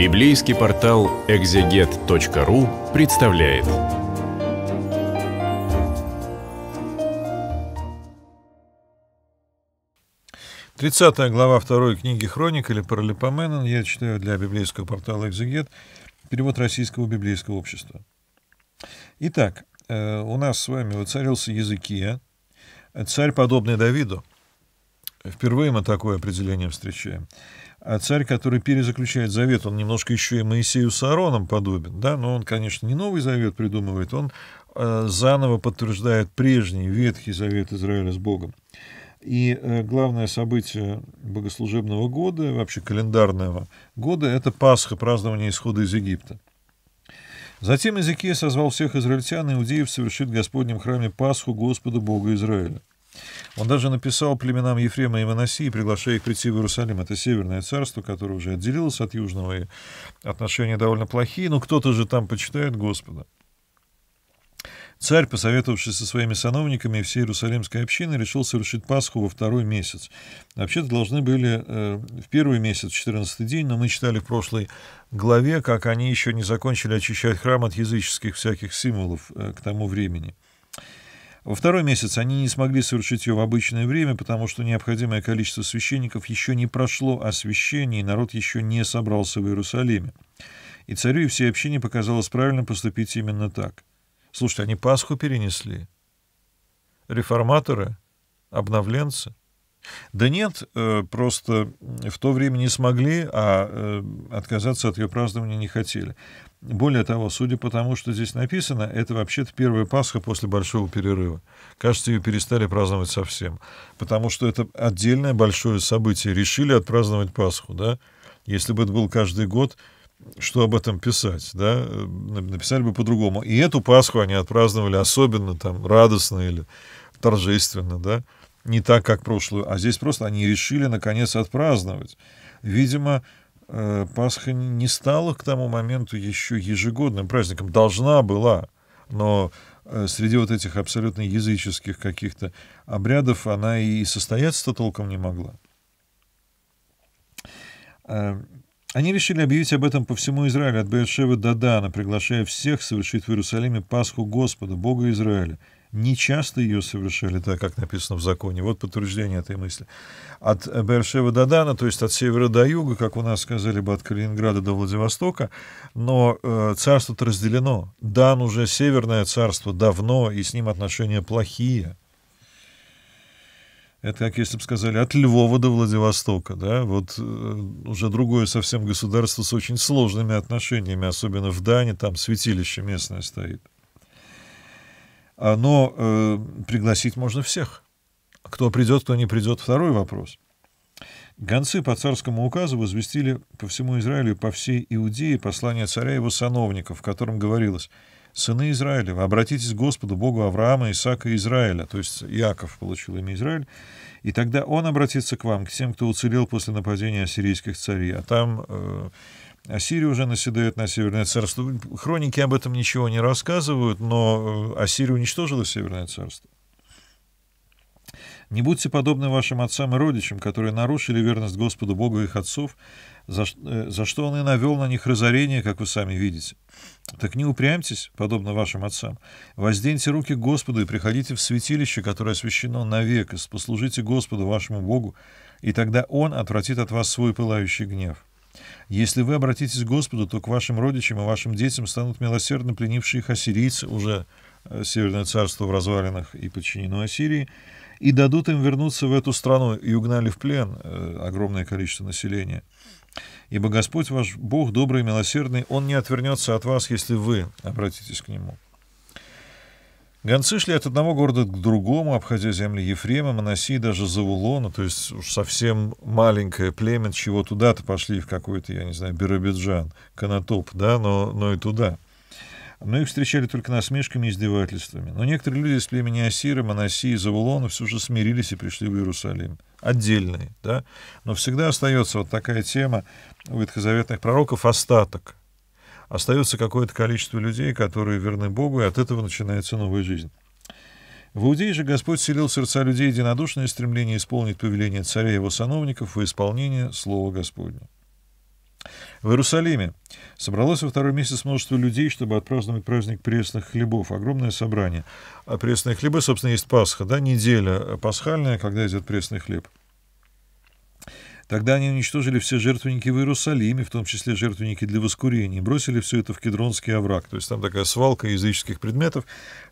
Библейский портал экзегет.ру представляет. Тридцатая глава второй книги «Хроник» или «Паралипоменон» я читаю для библейского портала «Экзегет», перевод Российского библейского общества. Итак, э, у нас с вами воцарился Языкия, царь, подобный Давиду. Впервые мы такое определение встречаем. А царь, который перезаключает завет, он немножко еще и Моисею с Аароном подобен, да, но он, конечно, не новый завет придумывает, он э, заново подтверждает прежний Ветхий Завет Израиля с Богом. И э, главное событие богослужебного года, вообще календарного года, это Пасха, празднование исхода из Египта. Затем Иезекия созвал всех израильтян и иудеев совершить в Господнем храме Пасху Господа Бога Израиля. Он даже написал племенам Ефрема и Манасии, приглашая их прийти в Иерусалим. Это северное царство, которое уже отделилось от южного, и отношения довольно плохие, но кто-то же там почитает Господа. Царь, посоветовавшись со своими сановниками и всей Иерусалимской общиной, решил совершить Пасху во второй месяц. Вообще-то должны были э, в первый месяц, 14 день, но мы читали в прошлой главе, как они еще не закончили очищать храм от языческих всяких символов э, к тому времени. Во второй месяц они не смогли совершить ее в обычное время, потому что необходимое количество священников еще не прошло освящение, и народ еще не собрался в Иерусалиме. И царю и всей общине показалось правильно поступить именно так. Слушайте, они Пасху перенесли. Реформаторы, обновленцы. Да нет, э, просто в то время не смогли, а э, отказаться от ее празднования не хотели. Более того, судя по тому, что здесь написано, это вообще-то первая Пасха после большого перерыва. Кажется, ее перестали праздновать совсем, потому что это отдельное большое событие. Решили отпраздновать Пасху, да? Если бы это был каждый год, что об этом писать, да, написали бы по-другому. И эту Пасху они отпраздновали особенно там радостно или торжественно, да, не так, как прошлую, а здесь просто они решили, наконец, отпраздновать. Видимо, э, Пасха не стала к тому моменту еще ежегодным праздником, должна была, но э, среди вот этих абсолютно языческих каких-то обрядов она и состояться-то толком не могла. Э, они решили объявить об этом по всему Израилю, от Бершевы до Дана, приглашая всех совершить в Иерусалиме Пасху Господа, Бога Израиля. Не часто ее совершали так, как написано в законе. Вот подтверждение этой мысли. От Бершевы до Дана, то есть от севера до юга, как у нас сказали бы, от Калининграда до Владивостока, но э, царство-то разделено. Дан уже северное царство давно, и с ним отношения плохие. Это как если бы сказали от Львова до Владивостока, да, вот э, уже другое совсем государство с очень сложными отношениями, особенно в Дане, там святилище местное стоит. Но э, пригласить можно всех. Кто придет, кто не придет, второй вопрос. Гонцы по царскому указу возвестили по всему Израилю, по всей Иудее послание царя и его сановников, в котором говорилось – сыны Израилева, обратитесь к Господу, Богу Авраама, Исаака и Израиля, то есть Иаков получил имя Израиль, и тогда он обратится к вам, к тем, кто уцелел после нападения ассирийских царей. А там э, Ассирия уже наседает на Северное царство. Хроники об этом ничего не рассказывают, но э, Ассирия уничтожила Северное царство. Не будьте подобны вашим отцам и родичам, которые нарушили верность Господу Богу их отцов, за, э, за что Он и навел на них разорение, как вы сами видите. Так не упрямьтесь, подобно вашим отцам. Возденьте руки к Господу и приходите в святилище, которое освящено навек, и послужите Господу, вашему Богу, и тогда Он отвратит от вас свой пылающий гнев. Если вы обратитесь к Господу, то к вашим родичам и вашим детям станут милосердно пленившие их ассирийцы, уже э, Северное царство в развалинах и подчинено Ассирии, и дадут им вернуться в эту страну, и угнали в плен э, огромное количество населения. Ибо Господь ваш Бог добрый и милосердный, Он не отвернется от вас, если вы обратитесь к Нему. Гонцы шли от одного города к другому, обходя земли Ефрема, Моносии, даже Завулона, то есть уж совсем маленькое племя, чего туда-то пошли в какой-то, я не знаю, Биробиджан, Конотоп, да, но, но и туда – но их встречали только насмешками и издевательствами. Но некоторые люди из племени Асира, Манасии и Завулона все же смирились и пришли в Иерусалим. Отдельные, да? Но всегда остается вот такая тема у ветхозаветных пророков остаток. Остается какое-то количество людей, которые верны Богу, и от этого начинается новая жизнь. В Иудее же Господь селил в сердца людей единодушное стремление исполнить повеление царя и его сановников во исполнение Слова Господня. В Иерусалиме собралось во второй месяц множество людей, чтобы отпраздновать праздник пресных хлебов. Огромное собрание. А пресные хлебы, собственно, есть Пасха, да, неделя пасхальная, когда идет пресный хлеб. Тогда они уничтожили все жертвенники в Иерусалиме, в том числе жертвенники для воскурения, бросили все это в Кедронский овраг. То есть там такая свалка языческих предметов.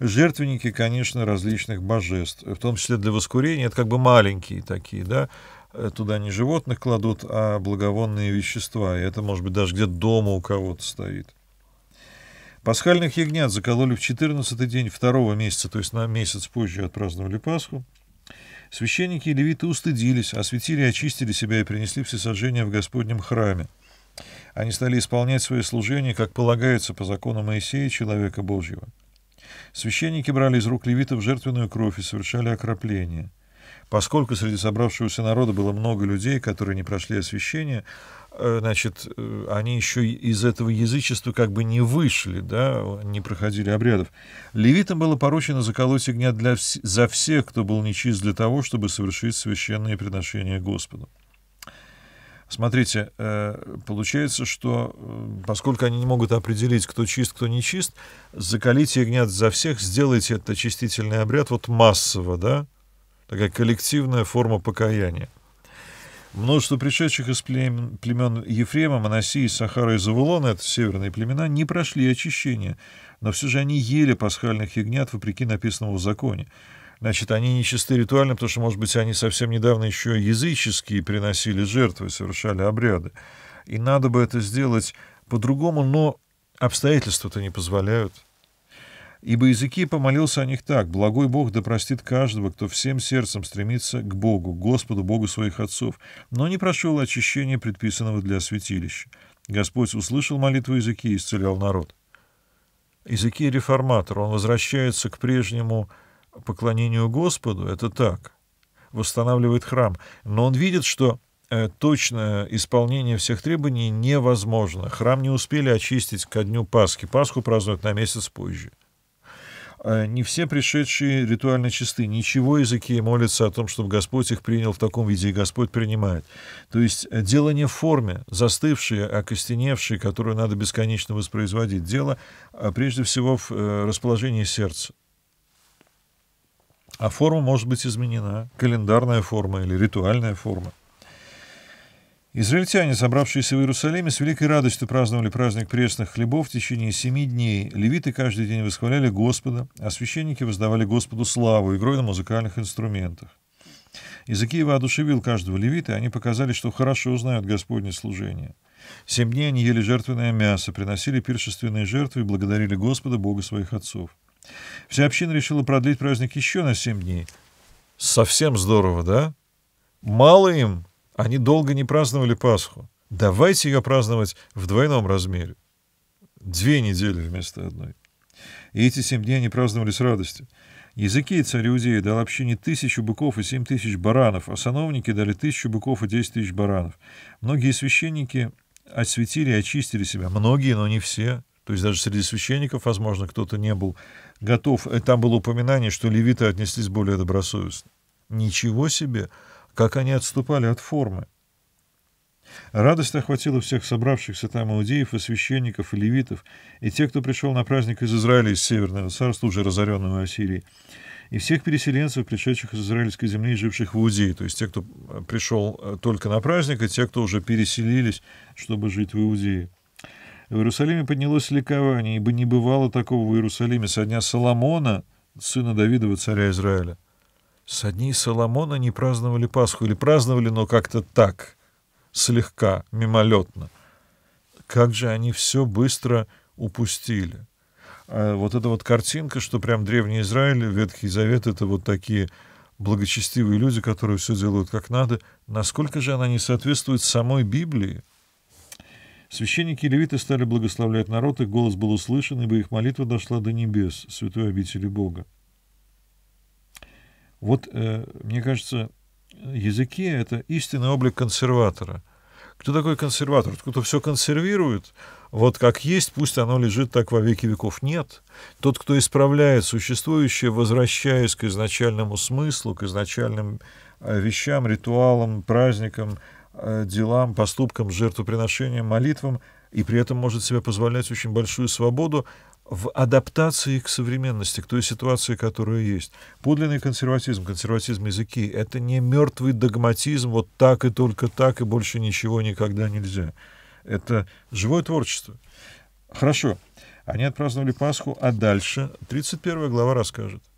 Жертвенники, конечно, различных божеств, в том числе для воскурения. Это как бы маленькие такие, да, туда не животных кладут, а благовонные вещества. И это, может быть, даже где-то дома у кого-то стоит. Пасхальных ягнят закололи в 14 день второго месяца, то есть на месяц позже отпраздновали Пасху. Священники и левиты устыдились, осветили и очистили себя и принесли всесожжение в Господнем храме. Они стали исполнять свои служения, как полагается по закону Моисея, человека Божьего. Священники брали из рук левитов жертвенную кровь и совершали окропление. Поскольку среди собравшегося народа было много людей, которые не прошли освящение, Э, значит, э, они еще из этого язычества как бы не вышли, да, не проходили обрядов. Левитам было поручено заколоть ягнят для вс- за всех, кто был нечист для того, чтобы совершить священные приношения Господу. Смотрите, э, получается, что поскольку они не могут определить, кто чист, кто не чист, закалите ягнят за всех, сделайте этот очистительный обряд вот массово, да, такая коллективная форма покаяния. Множество пришедших из племен, племен Ефрема, Моносии, Сахара и Завулона, это северные племена, не прошли очищения, но все же они ели пасхальных ягнят, вопреки написанному в законе. Значит, они нечисты ритуально, потому что, может быть, они совсем недавно еще языческие приносили жертвы, совершали обряды. И надо бы это сделать по-другому, но обстоятельства-то не позволяют. Ибо языки помолился о них так, «Благой Бог да простит каждого, кто всем сердцем стремится к Богу, Господу, Богу своих отцов, но не прошел очищения, предписанного для святилища». Господь услышал молитву языки и исцелял народ. Языки реформатор, он возвращается к прежнему поклонению Господу, это так, восстанавливает храм, но он видит, что э, точное исполнение всех требований невозможно. Храм не успели очистить ко дню Пасхи. Пасху празднуют на месяц позже. А, не все пришедшие ритуально чисты. Ничего языки молятся о том, чтобы Господь их принял в таком виде, и Господь принимает. То есть э, дело не в форме, застывшие, окостеневшие, которую надо бесконечно воспроизводить. Дело а прежде всего в э, расположении сердца. А форма может быть изменена, календарная форма или ритуальная форма. Израильтяне, собравшиеся в Иерусалиме, с великой радостью праздновали праздник пресных хлебов в течение семи дней. Левиты каждый день восхваляли Господа, а священники воздавали Господу славу игрой на музыкальных инструментах. Языки воодушевил каждого левита, и они показали, что хорошо знают Господне служение. Семь дней они ели жертвенное мясо, приносили пиршественные жертвы и благодарили Господа, Бога своих отцов. Вся община решила продлить праздник еще на семь дней. Совсем здорово, да? Мало им они долго не праздновали Пасху. Давайте ее праздновать в двойном размере. Две недели вместо одной. И эти семь дней они праздновали с радостью. Языки царь Иудеи дал общине тысячу быков и семь тысяч баранов, а сановники дали тысячу быков и десять тысяч баранов. Многие священники осветили и очистили себя. Многие, но не все. То есть даже среди священников, возможно, кто-то не был готов. Там было упоминание, что левиты отнеслись более добросовестно. Ничего себе! Как они отступали от формы. Радость охватила всех собравшихся там иудеев и священников, и левитов, и тех, кто пришел на праздник из Израиля, из Северного царства, уже разоренного Ассирии, и всех переселенцев, пришедших из израильской земли и живших в Иудее, то есть те, кто пришел э, только на праздник, и те, кто уже переселились, чтобы жить в Иудее. В Иерусалиме поднялось ликование, ибо не бывало такого в Иерусалиме со дня Соломона, сына Давидова, царя Израиля. Со дней Соломона не праздновали Пасху, или праздновали, но как-то так, слегка, мимолетно. Как же они все быстро упустили. А вот эта вот картинка, что прям Древний Израиль, Ветхий Завет, это вот такие благочестивые люди, которые все делают как надо, насколько же она не соответствует самой Библии? Священники и левиты стали благословлять народ, их голос был услышан, ибо их молитва дошла до небес, святой обители Бога. Вот, э, мне кажется, языки — это истинный облик консерватора. Кто такой консерватор? Кто все консервирует, вот как есть, пусть оно лежит так во веки веков. Нет. Тот, кто исправляет существующее, возвращаясь к изначальному смыслу, к изначальным э, вещам, ритуалам, праздникам, э, делам, поступкам, жертвоприношениям, молитвам, и при этом может себе позволять очень большую свободу в адаптации к современности, к той ситуации, которая есть. Подлинный консерватизм, консерватизм языки — это не мертвый догматизм, вот так и только так, и больше ничего никогда нельзя. Это живое творчество. Хорошо. Они отпраздновали Пасху, а дальше 31 глава расскажет —